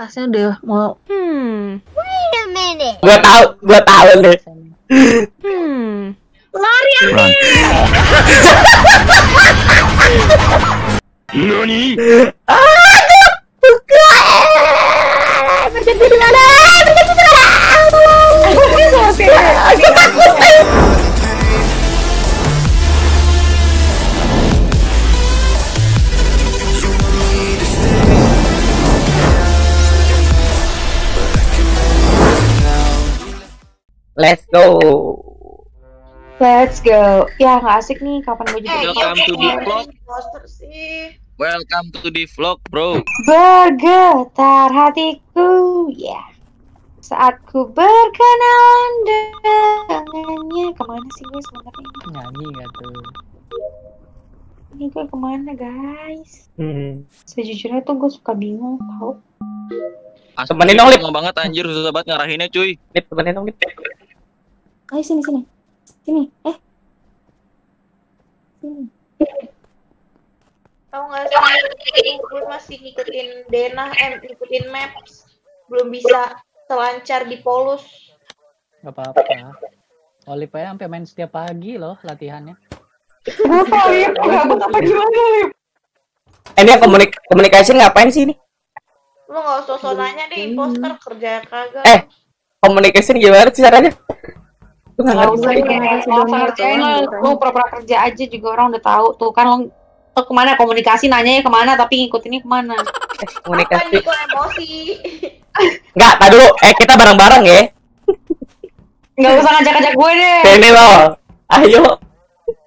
tasnya udah mau Hmm. Gua tahu, gua tahu nih. Hmm. lari Run. Let's go. let's go ya nggak asik nih kapan gue jadi Welcome to the vlog. Poster sih. Welcome to the vlog, bro. bergetar hatiku ya saat ku berkenalan dengannya ke mana sih gue sebenarnya nyanyi gak tuh ini gue ke mana guys Hmm. sejujurnya tuh gue suka bingung tau Asli, Temenin dong, Lip. banget anjir susah banget ngarahinnya cuy. Lip, temenin dong, Lip. Ayo sini sini sini eh sini Tahu nggak sih? Gue masih ngikutin Dena, eh ngikutin Maps. Belum bisa selancar di Polus. gak apa-apa Olip aja sampai main setiap pagi loh latihannya gue gabut apa gimana Lip? Eh, ini komunik communication ngapain sih ini? Lu nggak usah nanya deh, imposter kerja kagak. Eh. Communication gimana sih caranya? Lu nggak Nggak ngerti. usah nggak ngerjain lo, lo pura-pura kerja aja juga orang udah tahu tuh kan lo lo ke mana komunikasi nanya ya ke mana tapi ngikutinnya ke mana Kan Komunikasi. itu emosi. Enggak, tadi dulu. Eh, kita bareng-bareng ya. nggak usah ngajak-ngajak gue deh Sini lo. Ayo,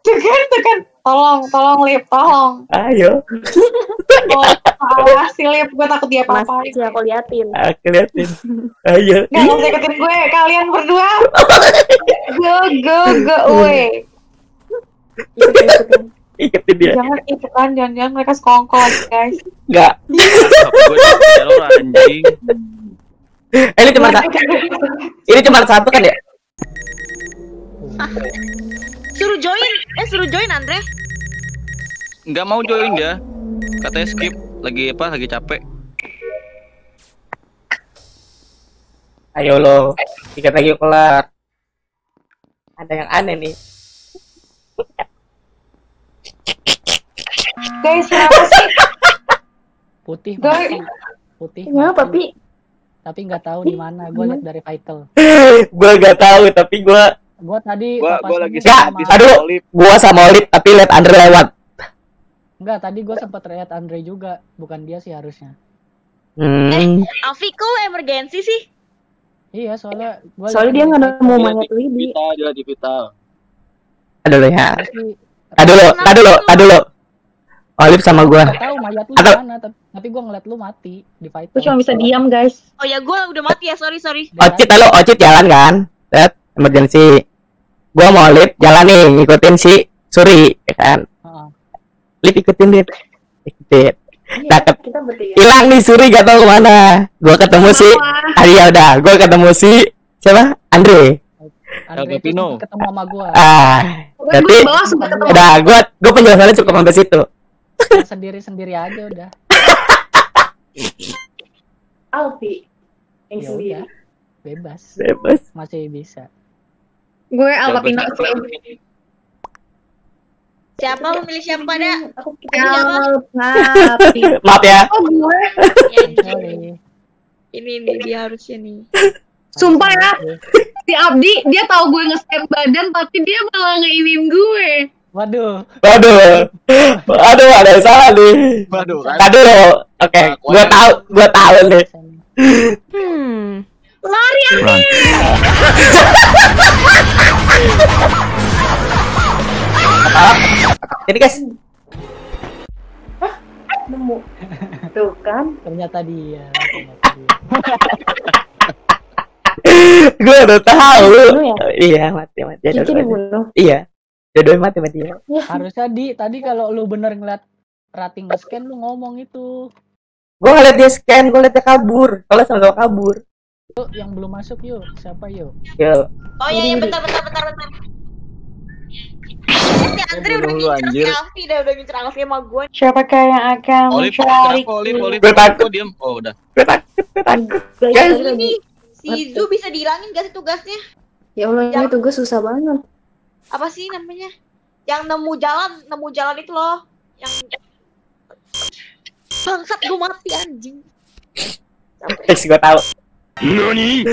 tuh kan tuh kan tolong tolong lip tolong ayo. oh, si lip gue takut dia Mas apa-apain sih aku liatin. Aku liatin. Ayo. nggak usah ikutin gue kalian berdua go go go away Ikutin, ikutin. Ikutin dia. jangan itu kan jangan-jangan mereka sekongkol guys Enggak. Gue anjing. Eh, ini cuma satu. Ini cuma satu kan ya? Suruh join, eh suruh join Andre. Nggak mau join dia. Katanya skip. Lagi apa? Lagi capek. Ayo lo. Tiket lagi kelar. Ada yang aneh nih. guys kenapa sih putih Guys. putih Kenapa. Pi? tapi nggak tahu di mana gue liat dari vital gua gak tahu tapi gua gue tadi Gua gua lagi sama- aduh. gua sama Olip tapi lihat Andre lewat. Enggak, tadi gue sempat lihat Andre juga bukan dia sih harusnya Hmm. Afi kok emergensi sih? iya soalnya gua Soalnya dia nggak nemu mayat Widi. Kita dia di Vital. Aduh lo ya. Aduh lo, aduh lo, aduh lo. Olip sama gua. tahu mayat lu Atau- mana tapi, tapi gue ngeliat lu mati di Gue cuma bisa diam, guys. Oh ya gue udah mati ya, sorry sorry. Ocit lalu Ocit jalan kan? Set, emergency. Gua mau Lip jalan nih ngikutin si Suri ya kan. Heeh. Lip ikutin Lip. Ikutin. Iya, Cakep. kita bertiga. Hilang nih Suri gak tahu ke mana. Gua ketemu si Ah ya udah, gua ketemu si siapa? Andre. Andre sempet ketemu sama gue Ah, berarti gue ketemu. udah gua gua penjelasannya cukup sampai situ. sendiri sendiri aja udah Alpi. Yang ya sendiri. bebas Bebas. masih bisa gue Alpapino. Siapa lu milih siapa dah? Aku Alpi. Alpi. Maaf ya. oh gue Ya, ini nih dia harusnya nih. Sumpah ya. si Abdi dia tahu gue nge-scan badan tapi dia malah ngeinin gue waduh Waduh. Waduh, ada yang salah nih. Waduh kan. Aduh lo. Oke, gua tahu, gua tahu nih. Hmm. Run. Jadi guys, Nemu. Tuh kan. ternyata dia ternyata dia. gua udah tahu. Ya? Iya, mati mati. Dua-duanya. dibunuh. Iya. Dua-duanya mati mati. harusnya di tadi kalau lu bener ngeliat rating nge-scan lu ngomong itu Gua ngeliat dia scan, gua liat dia kabur. Kalau sama-sama kabur. Yuk, yang belum masuk yuk siapa yuk Yo. Oh iya iya bentar bentar bentar bentar. Si Andre udah ngincer. Alfi dah udah ngincer Alfi sama gue. Siapakah yang akan Olip, mencari? kenapa Olip, Olip? Gue takut. Oh, udah. Gue takut, gue takut. Guys, Guys. tadi lagi. Ini si Zu bisa dihilangin gak sih tugasnya? Ya Allah, ini tugas susah banget. Apa sih namanya? Yang nemu jalan, nemu jalan itu loh. Yang bangsat gue mati anjing. Sampai. Fix gue tahu. Nani?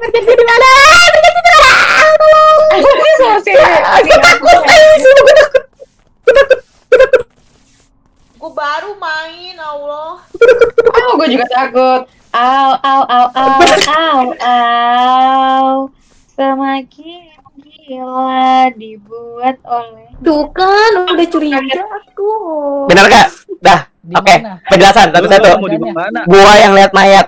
Berjanji di mana? Berjanji di mana? Selesai. Gue takut, guys. Gue takut. Gue takut. Gue takut. Gue baru main, Allah. Oh, gue juga takut. Au, au, au, au, au, au. Semakin gila dibuat oleh. Tuh kan, udah curiga aku. Benar gak? Dah. Oke. mana? Penjelasan di mana? Gua yang lihat mayat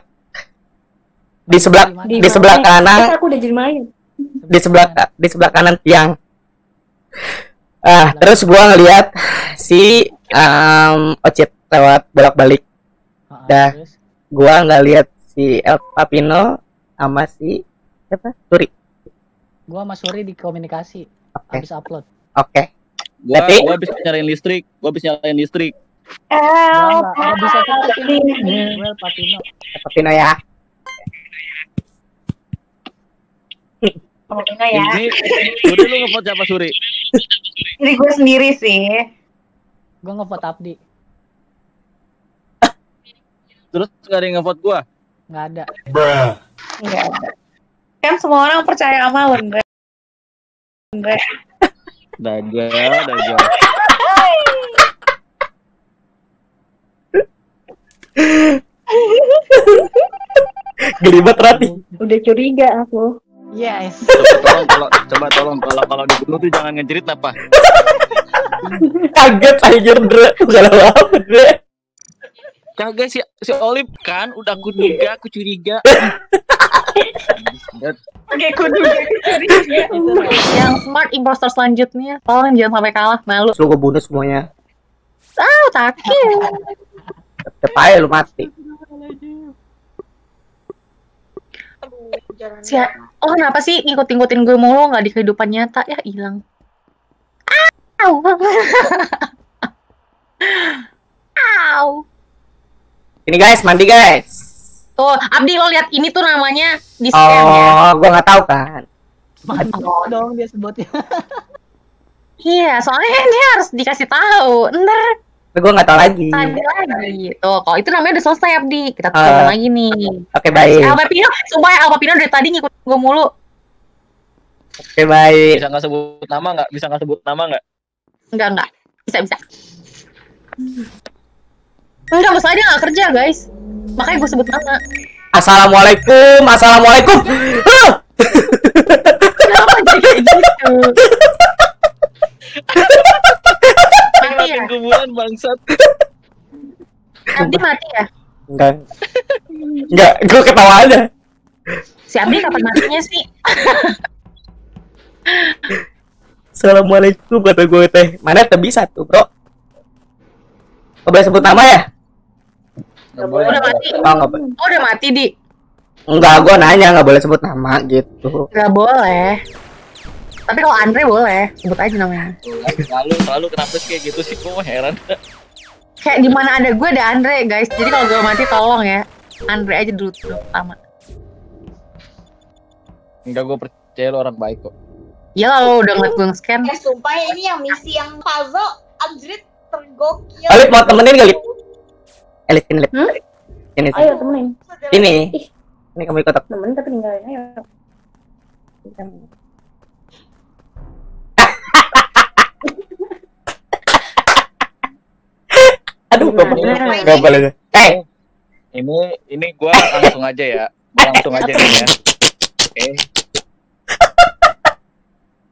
di sebelah Di di sebelah Eh, kanan aku udah jadi main. di sebelah di sebelah kanan tiang. Ah, terus gua ngelihat si um, Ocit lewat bolak-balik. Ah, Dah. terus? Gua nggak lihat si El Papino sama si siapa? Suri. Gua sama Suri di komunikasi Oke. habis upload. Oke. Gua, Tapi- gua habis nyalain listrik. Gua habis nyalain listrik. Gua Au, nggak nggak bisa ikutin. Well, Papino. El Papino ya. Ya. Ini, Suri lu ngevote siapa Suri? Ini gue sendiri sih. Gua ngevote Abdi. Terus gak ada yang ngevote gua? Nggak ada. Enggak ada. Kan semua orang percaya sama lu, Ndre. Ndre. Dajjal, Dajjal. Geribet rati. Udah curiga aku. Yes. Coba tolong kalau coba tolong kalau kalau dibunuh tuh jangan ngejerit apa? Kaget anjir, Dre. Salah apa, Dre? Kagak si si Olip kan udah aku duga, aku curiga. Oke, kudu Yang smart imposter selanjutnya, tolong jangan sampai kalah, malu. Lu gua bunuh semuanya. Oh, takut. Tetep aja lu mati. Si Oh, kenapa sih ngikut-ngikutin gue mulu nggak di kehidupan nyata? Ya, hilang. Au. Au. Ini guys, mandi guys. Tuh, Abdi lo lihat ini tuh namanya di scan ya. Oh, gua nggak tahu kan. Mati dong dia sebutnya. Iya, soalnya dia harus dikasih tahu. Ntar Tapi gua nggak tahu lagi. tadi lagi. Tuh, kalau itu namanya udah selesai Abdi. Kita Ah. tutup lagi nih. Oke, baik. Alba Pino, sumpah ya Alba Pino dari tadi ngikut gue mulu. Oke, baik. Bisa nggak sebut nama nggak? Bisa nggak sebut nama nggak? Enggak, enggak. Bisa, bisa. Enggak, masalahnya dia nggak kerja, guys. Makanya gue sebut nama. Assalamualaikum, assalamualaikum. Kenapa jadi kayak gitu? Bangsat. Abdi mati ya? Enggak. Enggak, gua ketawa aja. Si Abdi kapan matinya sih? Assalamualaikum kata gue teh. Mana tuh bisa tuh, Bro? Gak boleh sebut nama ya? Nggak boleh. Udah mati. Oh, nggak boleh. Oh, udah mati, Di. Enggak, gua nanya nggak boleh sebut nama gitu. Gak boleh. Tapi kalau Andre boleh, sebut aja namanya. Lalu lalu kenapa sih kayak gitu sih? Gue heran. Kayak di mana ada gue ada Andre, guys. Jadi kalau gue mati tolong ya. Andre aja dulu dulu pertama. Enggak gue percaya lo orang baik kok. Ya kalau udah ngeliat gue nge-scan. Eh, sumpah ya, ini yang misi yang puzzle anjrit tergokil. Alip mau temenin gak, Lip? Elit, ini, Lip. Hmm? Ini, Ayo temenin. ini. Ini kamu ikut aku. Temenin tapi ninggalin ayo. Aduh, gak boleh. Gak boleh. Eh, Ini ini gue langsung aja ya. Langsung aja nih ya. Oke.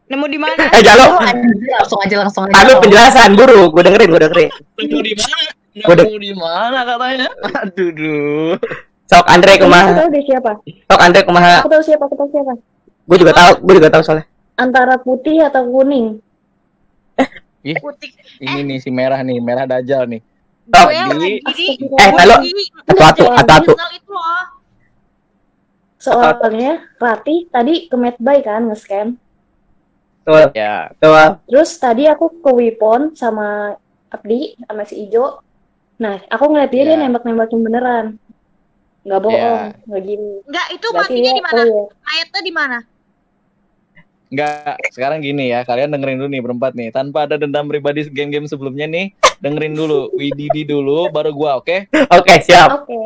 Nemu di mana? eh Jalo. Oh, langsung aja langsung aja. Aduh, penjelasan buru. Gue dengerin, gue dengerin. Nemu di mana? Nemu di mana katanya? Aduh, duh. Sok Andre Aku kumaha. tahu deh siapa. Sok Andre kumaha. Aku tahu siapa. Aku tahu siapa. Gue juga tahu, gue juga tahu soalnya. Antara putih atau kuning. Putih. Ini nih si merah nih, merah dajal nih. Gue Oh, lagi di. Eh, atu-atu, atu-atu. original itu loh. Soalnya Rati tadi ke Medbay kan nge-scam. Betul, Ya, betul. Terus tadi aku ke Wipon sama Abdi sama si Ijo. Nah, aku ngeliat dia dia Ya. nembak-nembakin beneran. Nggak bohong, Ya. nggak gini. Enggak, itu Berarti matinya dia di mana? clear. Mayatnya di mana? Enggak, sekarang gini ya, kalian dengerin dulu nih berempat nih. Tanpa ada dendam pribadi game-game sebelumnya nih, dengerin dulu Wididi dulu, baru gua, oke? Oke, siap. Oke.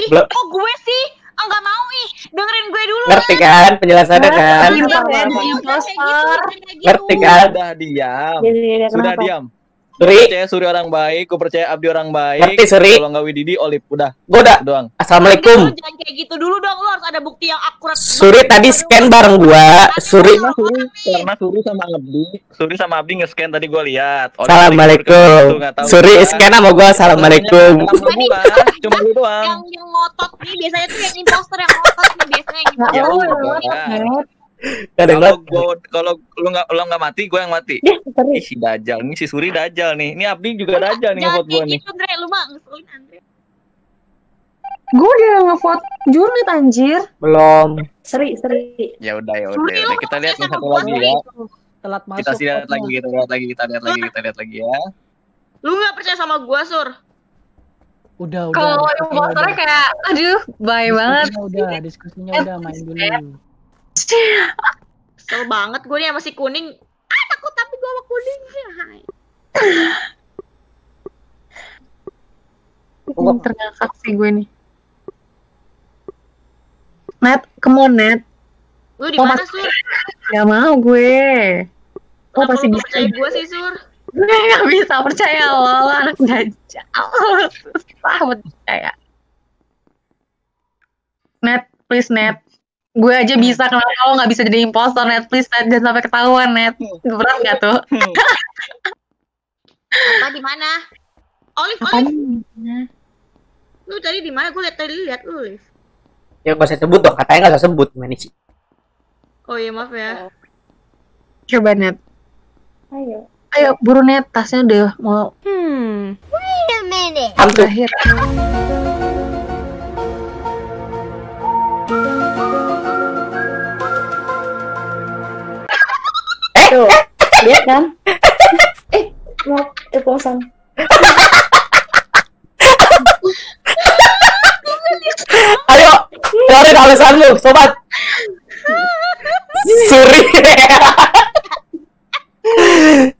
Ih, Belum. kok gue sih? Ah, nggak mau ih. Dengerin gue dulu. Ngerti kan penjelasannya kan? Ngerti. Jangan Ngerti. kayak gitu, kayak gitu. Ngerti kan? Sudah diam. Jadi dia Sudah kenapa? diam. Suri, Percaya Suri orang baik, gue percaya Abdi orang baik. ngerti Suri. Kalau nggak Wididi, Olip. Udah, Gua udah. doang. Assalamualaikum. Lu Jangan kayak gitu dulu dong. Lu harus ada bukti yang akurat. Suri tadi scan bareng gua. Suri. Karena Suri, karena Suri sama Abdi, Suri sama Abdi nge-scan tadi gua lihat. Olip Assalamualaikum. Suri gua. scan sama gua. Assalamualaikum. Cuma lu doang. Yang yang ngotot nih biasanya tuh yang imposter yang ngotot nih biasanya yang Ya, Kalau gua kalau lu nggak lu nggak mati, gua yang mati. Ih, serius. si Dajjal nih, si Suri Dajjal nih. Ini Abdi juga Dajjal nih ngevote gua kayak nih. gitu, Andre. Lu mah ngeselin, Andre. Gue udah ngevote Jurnit anjir. belum. Seri, seri. Ya udah ya udah. Ya. Kita lihat sama yang satu lagi ya. Telat masuk. Kita lihat lagi, kita lihat lagi, kita lihat lagi, kita lihat lagi ya. Lu nggak percaya sama gua, Sur? Udah, udah. Kalau imposternya kayak, aduh, bye banget. Udah, diskusinya udah main dulu. Kesel banget gue nih sama si kuning. Ah, takut tapi gue sama kuning. Hai. Ini terngakak sih gue nih. Net, come on Net. Lu di Oh, mana, mas- Sur? Gak mau gue. Oh Kenapa pasti lu bisa. percaya gue sih, Sur? Gue gak bisa percaya lo, lo anak dajjal. Susah percaya. Net, please Net. Gue aja bisa, kenapa lo gak bisa jadi impostor Net? Please Net, jangan sampai ketahuan Net. Berat gak tuh? Apa di mana? Olive? Olive, lu tadi di mana? Gue liat tadi lihat lu, Olive. Ya gak usah sebut dong. Katanya gak usah sebut. Gimana sih? Oh iya, maaf ya. Coba Net. Ayo. Ayo, buru Net. Tasnya udah mau Hantu. berakhir. Tuh, lihat kan? eh, mau ceplosan. Ayo. Keluarin alasanmu, sobat. Suri.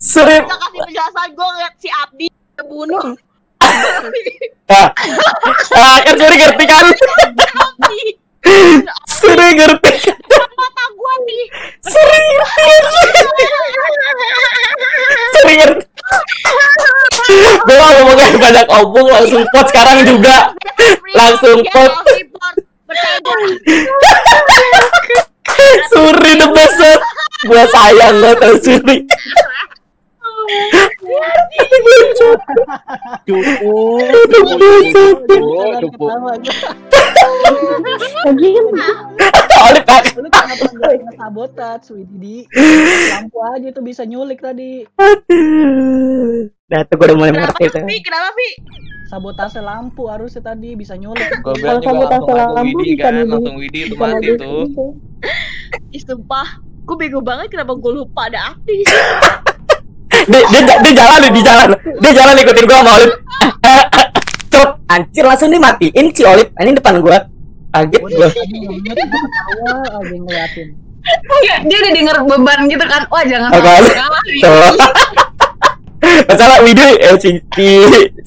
Suri. Kita kasih penjelasan gue ngeliat si Abdi kebunuh. Ah, ah, kan Suri ngerti kan? Abdi, Suri ngerti. mata gue nih. Suri ngerti. Suri ngerti. Gue mau ngomongin banyak omong langsung pot sekarang juga. Langsung pot. gue. Suri the best. Gua sayang lo tau Suri. Kan? Lu kenapa nggak nge-sabotage, Wididi? Lampu aja tuh bisa nyulik tadi. Nah tuh gue udah mulai Kenapa, mengerti tuh. Vi? Kenapa, Vi? Sabotase lampu harusnya tadi bisa nyulik. Gue bilang Kalau sabotase lampu Widi bisa kan, langsung Widi itu Bisa mati tuh. gitu. Ih, sumpah. Gue bego banget kenapa gue lupa ada Abdi. Dia, dia, dia jalan nih, di jalan. Dia jalan ikutin gua sama Olip. Cep, anjir langsung dimatiin si Olip. Ini depan gua. Kaget Gue gue ngeliatin. Dia udah denger beban gitu kan. Wah, jangan Oke. salah. Masalah Widi eh, si,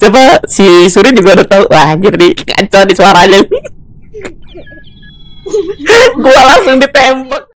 coba si Suri juga udah tahu. Wah, anjir di kacau di suaranya. gua langsung ditembak.